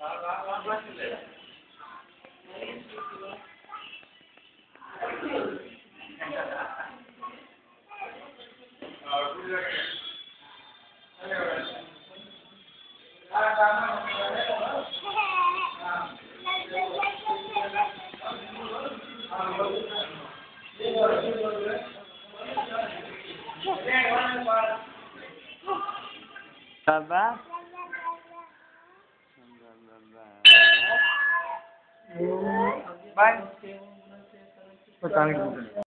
啊啊 बाय